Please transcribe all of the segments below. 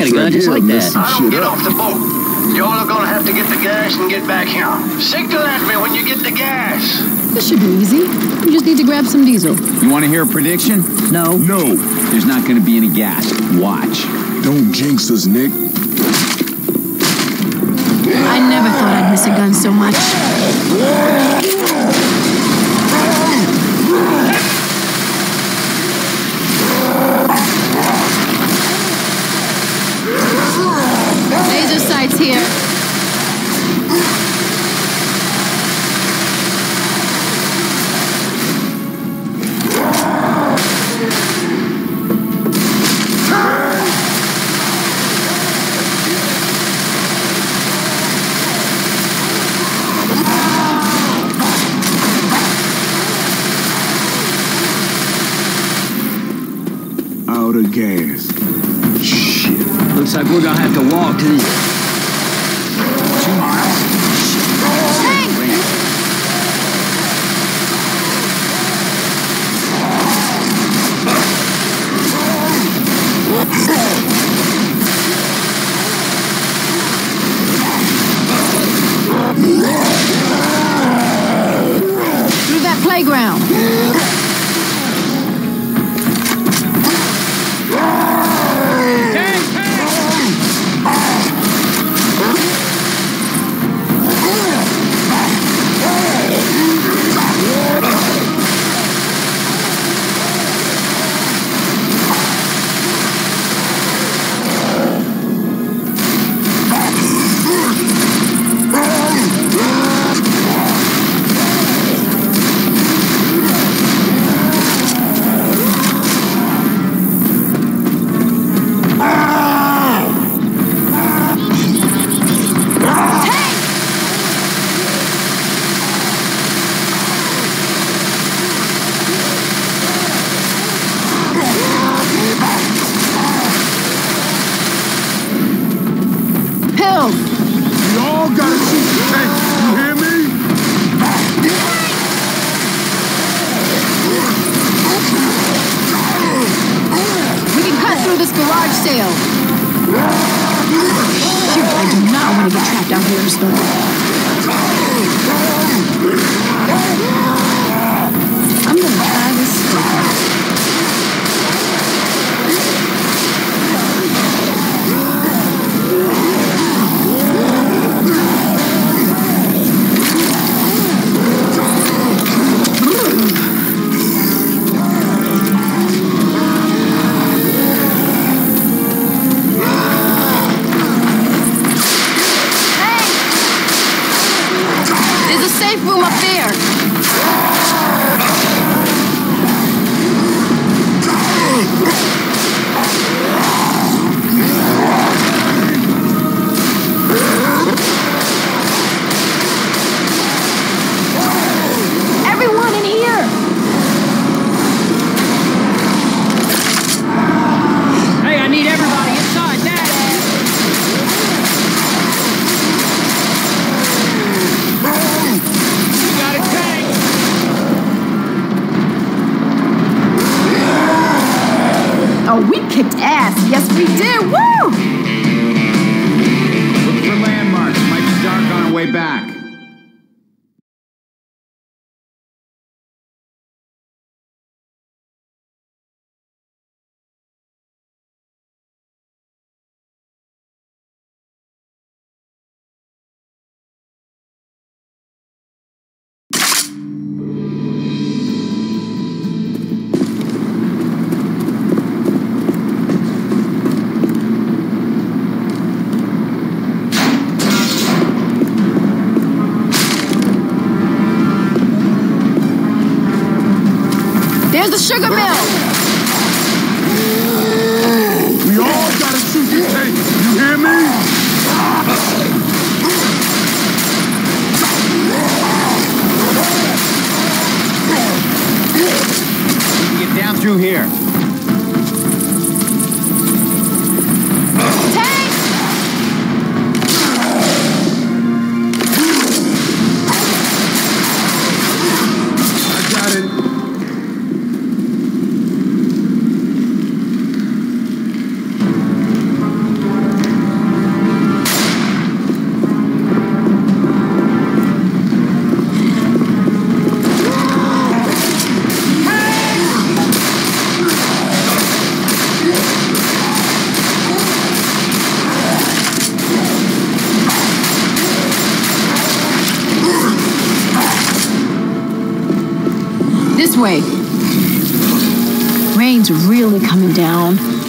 got a gun just like that. I don't get off the boat. Y'all are gonna have to get the gas and get back here. Signal at me when you get the gas. This should be easy. You just need to grab some diesel. You want to hear a prediction? No. No. There's not going to be any gas. Watch. Don't jinx us, Nick. I never thought I'd miss a gun so much. Sugar mill. We all gotta shoot the tank. You hear me? We can get down through here. Way. Rain's really coming down.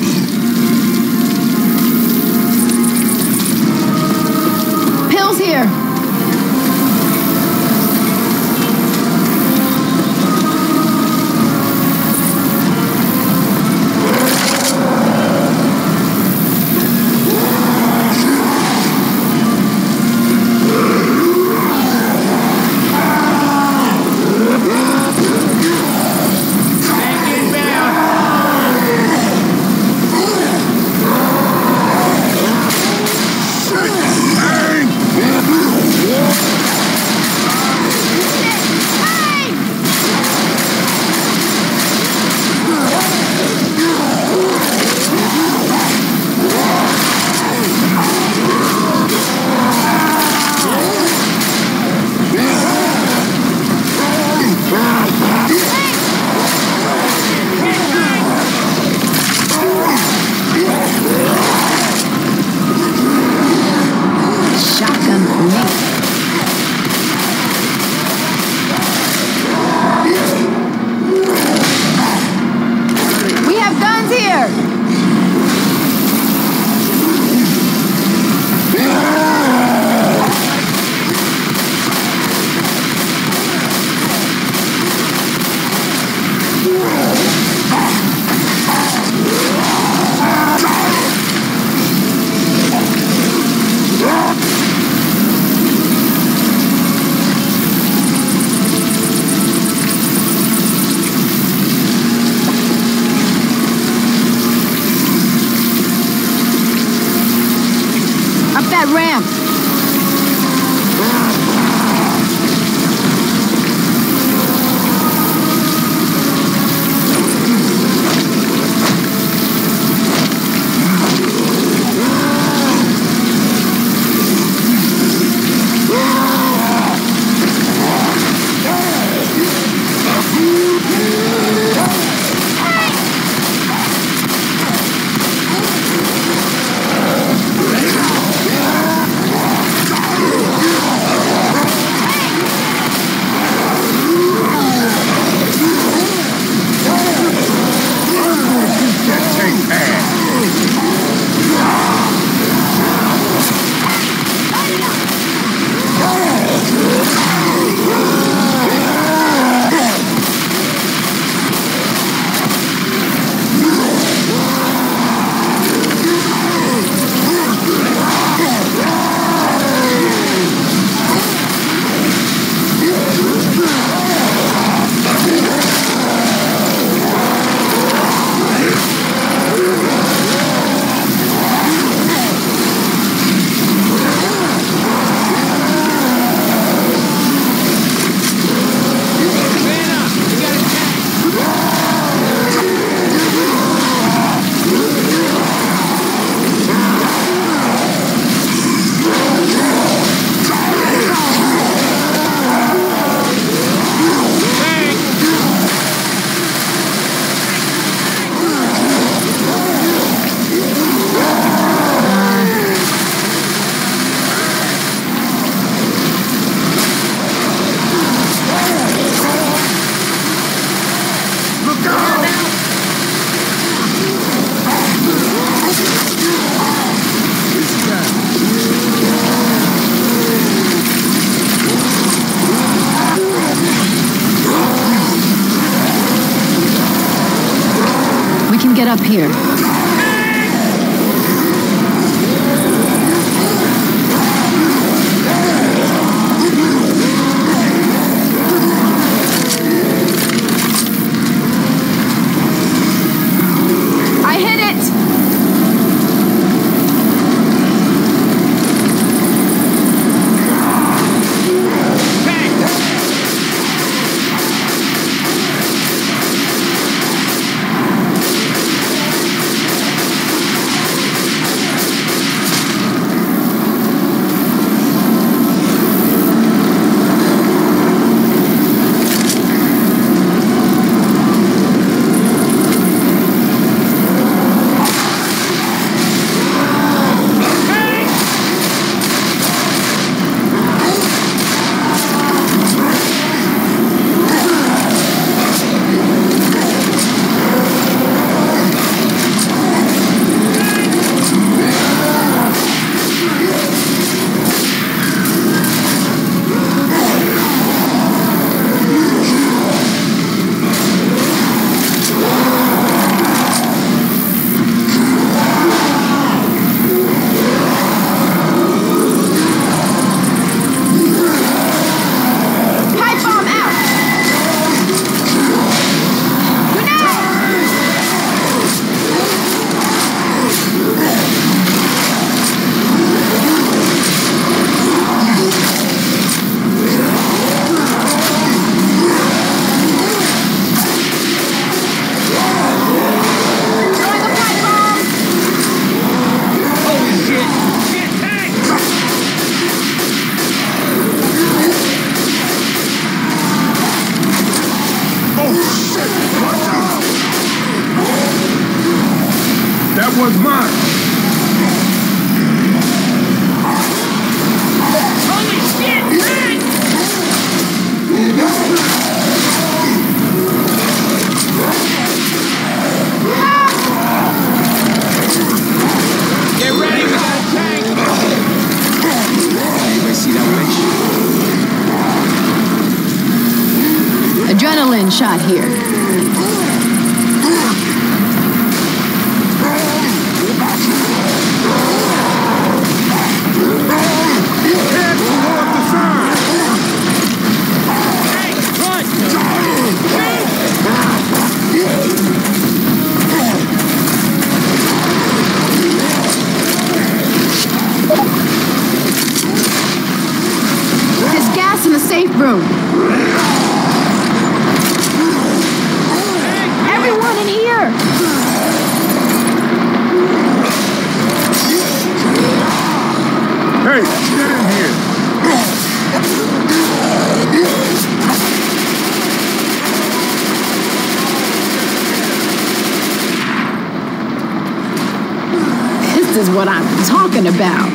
talking about?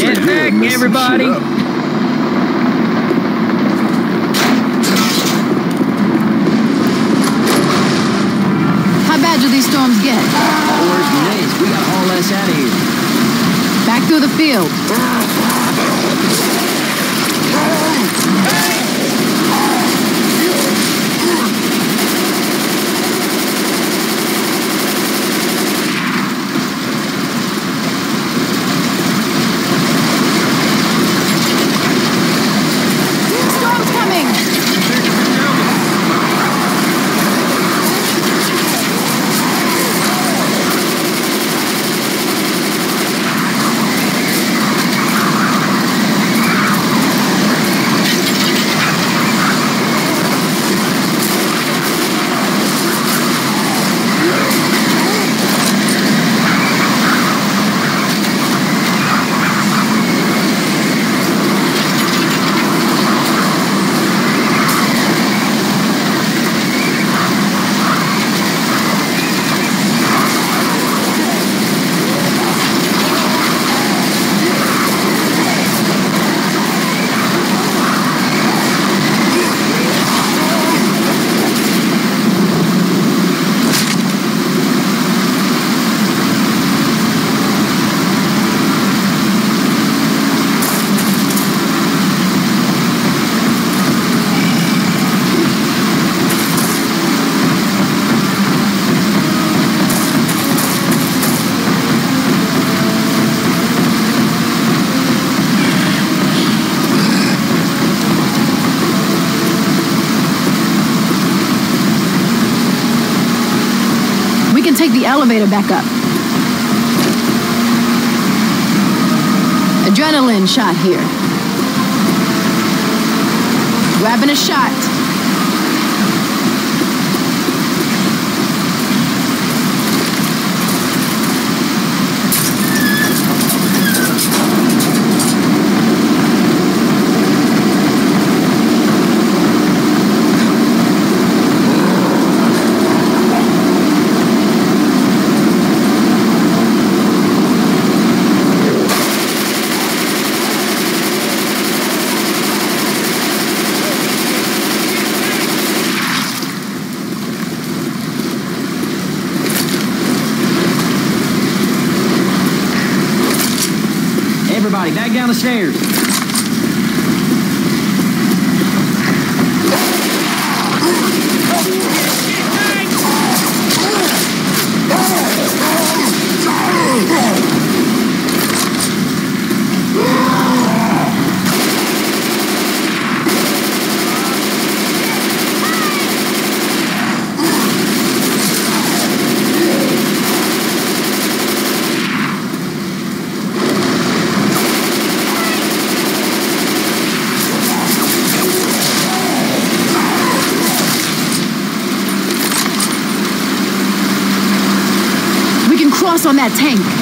Get back, everybody! the elevator back up. Adrenaline shot here. Grabbing a shot. back down the stairs. on that tank.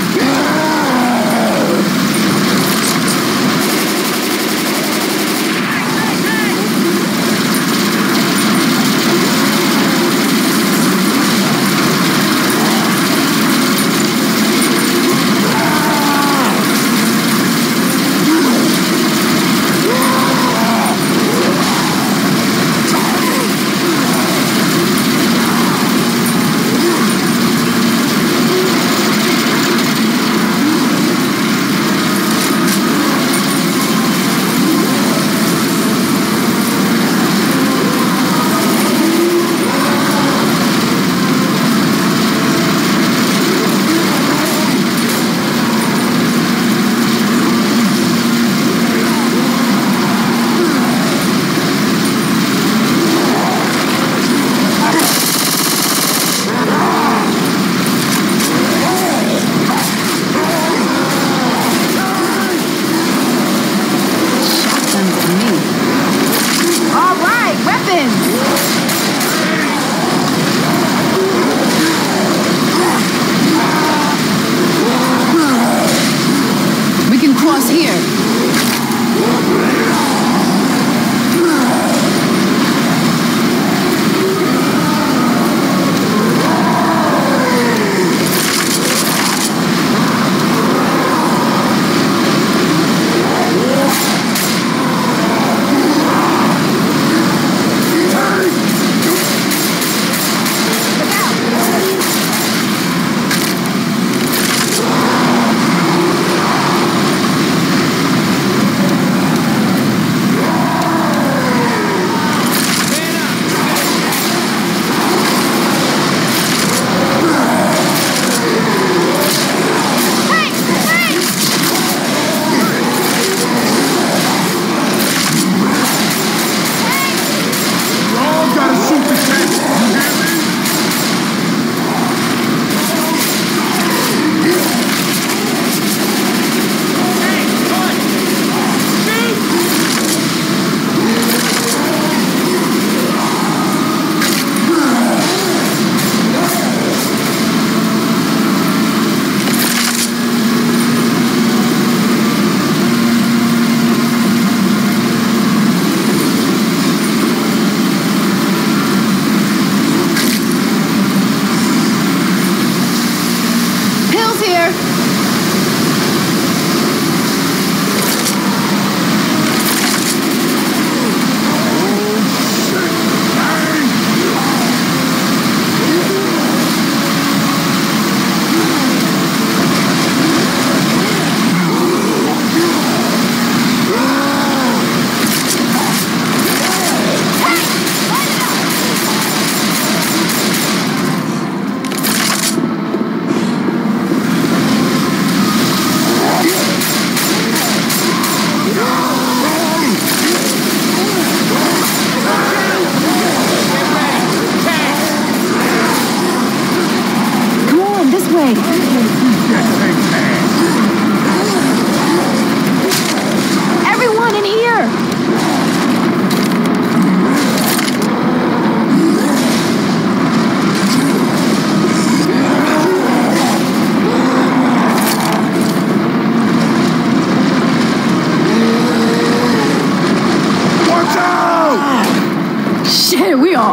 here.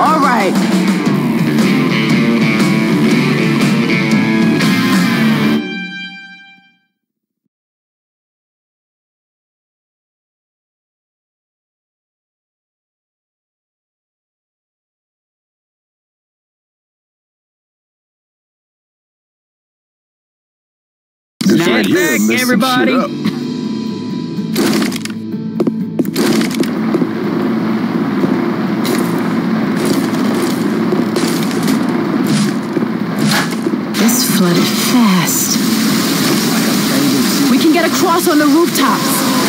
All right. Night back, everybody. cross on the rooftops.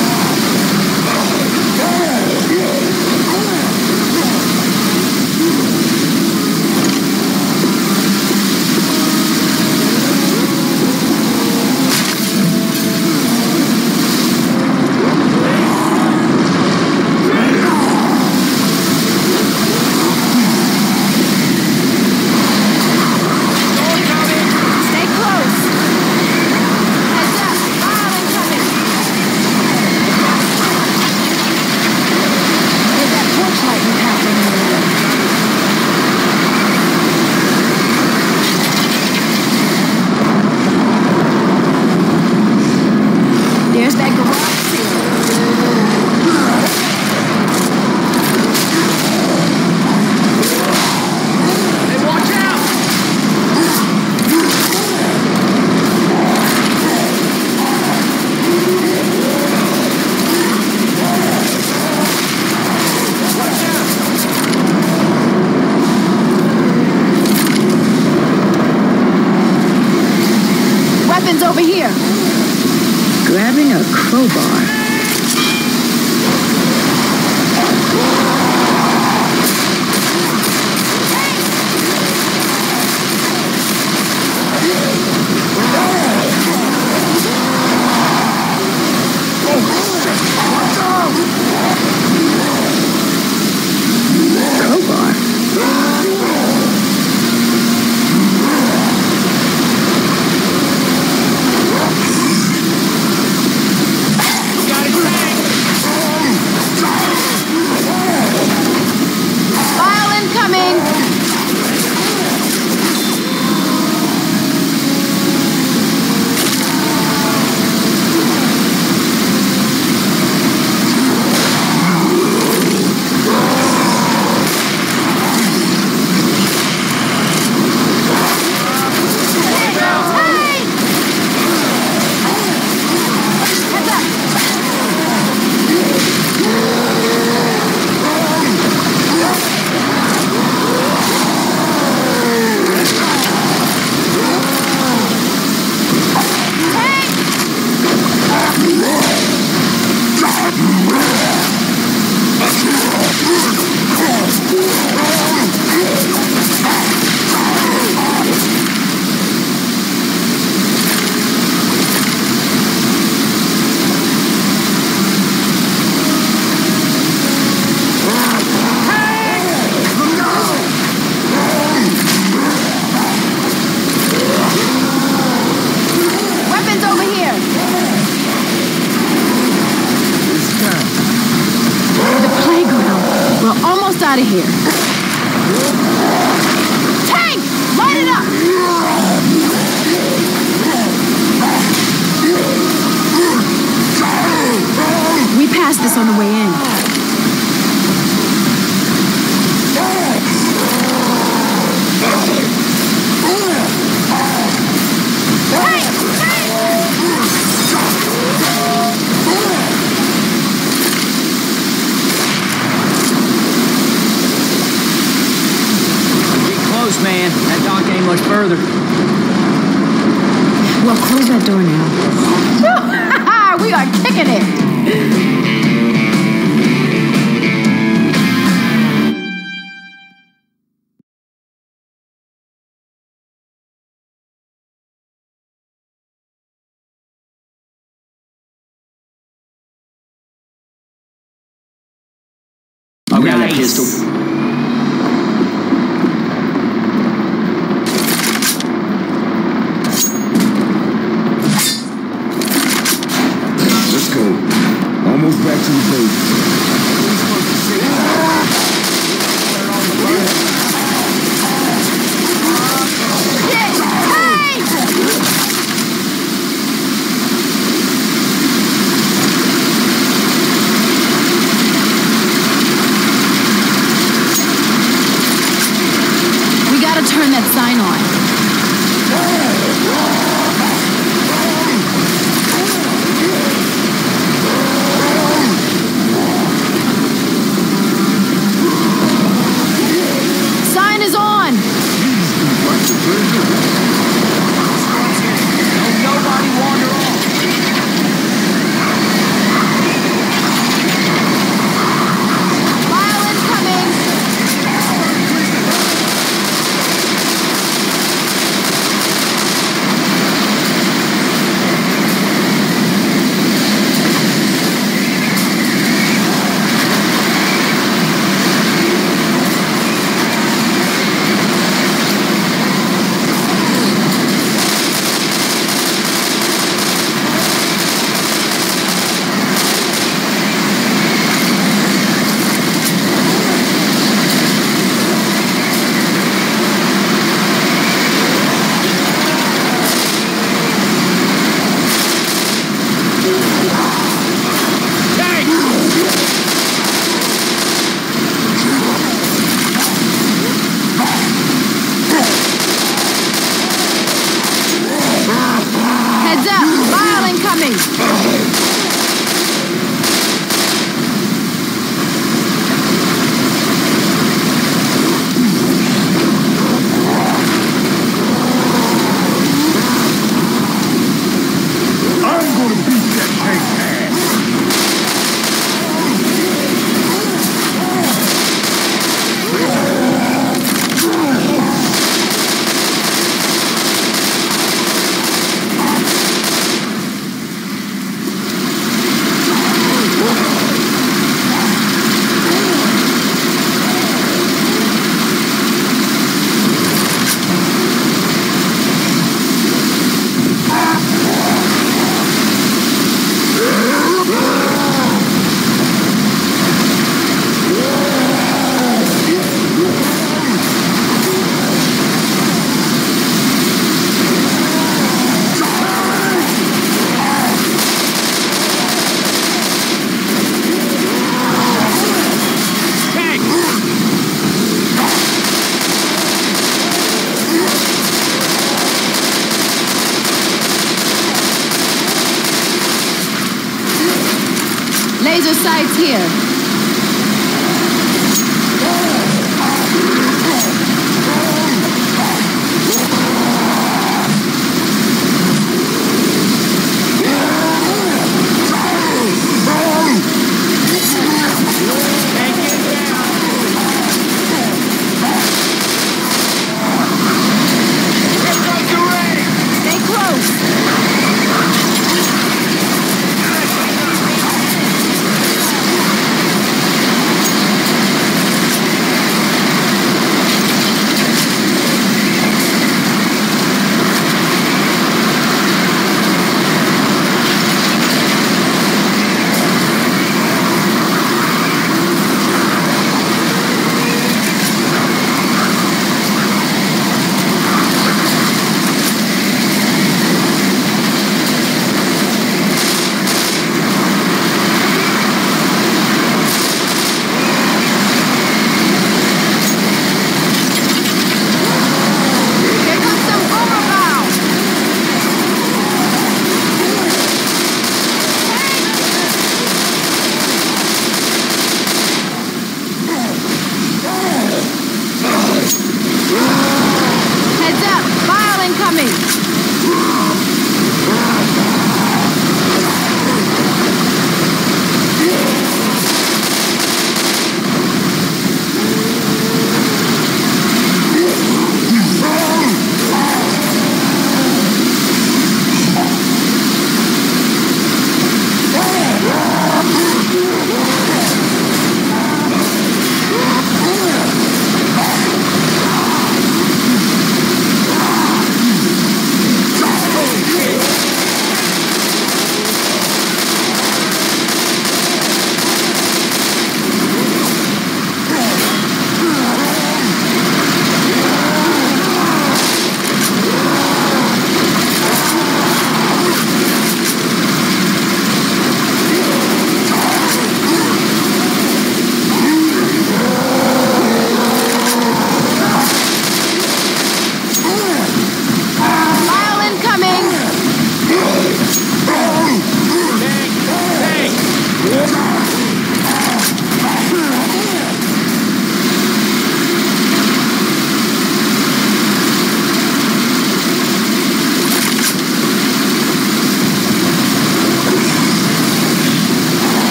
out of here. Tank! Light it up! We passed this on the way in. I'll grab that Nice. pistol.